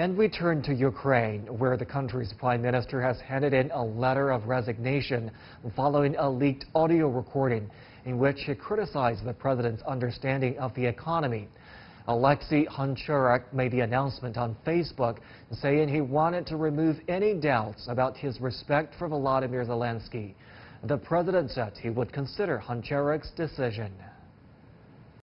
And we turn to Ukraine, where the country's prime minister has handed in a letter of resignation following a leaked audio recording in which he criticized the president's understanding of the economy. Oleksiy Honcharuk made the announcement on Facebook, saying he wanted to remove any doubts about his respect for Volodymyr Zelensky. The president said he would consider Honcharuk's decision.